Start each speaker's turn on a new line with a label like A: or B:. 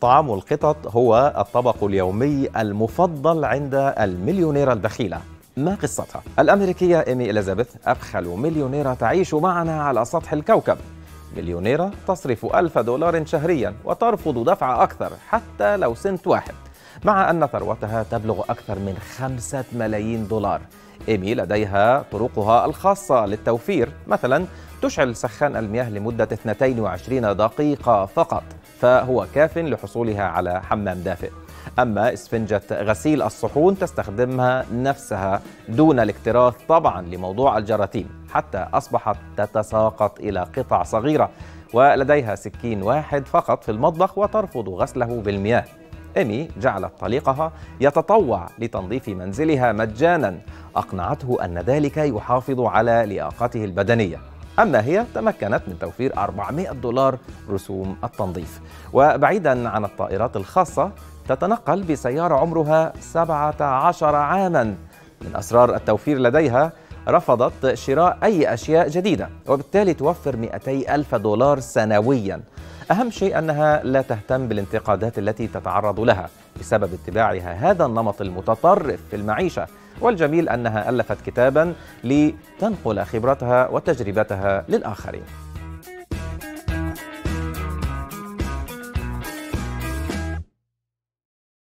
A: طعام القطط هو الطبق اليومي المفضل عند المليونيرة البخيلة ما قصتها؟ الأمريكية إيمي إليزابيث أبخل مليونيرة تعيش معنا على سطح الكوكب. مليونيرة تصرف ألف دولار شهريا وترفض دفع أكثر حتى لو سنت واحد. مع أن ثروتها تبلغ أكثر من خمسة ملايين دولار. إيمي لديها طرقها الخاصة للتوفير. مثلا تشعل سخان المياه لمدة 22 دقيقة فقط. فهو كاف لحصولها على حمام دافئ. أما إسفنجة غسيل الصحون تستخدمها نفسها دون الاكتراث طبعا لموضوع الجراثيم حتى أصبحت تتساقط إلى قطع صغيرة ولديها سكين واحد فقط في المطبخ وترفض غسله بالمياه. إيمي جعلت طليقها يتطوع لتنظيف منزلها مجانا. أقنعته أن ذلك يحافظ على لياقته البدنية. أما هي تمكنت من توفير 400 دولار رسوم التنظيف. وبعيدا عن الطائرات الخاصة تتنقل بسيارة عمرها 17 عاما. من أسرار التوفير لديها رفضت شراء أي أشياء جديدة وبالتالي توفر 200 ألف دولار سنويا. أهم شيء أنها لا تهتم بالانتقادات التي تتعرض لها بسبب اتباعها هذا النمط المتطرف في المعيشة. والجميل أنها ألفت كتابا لتنقل خبرتها وتجربتها للآخرين.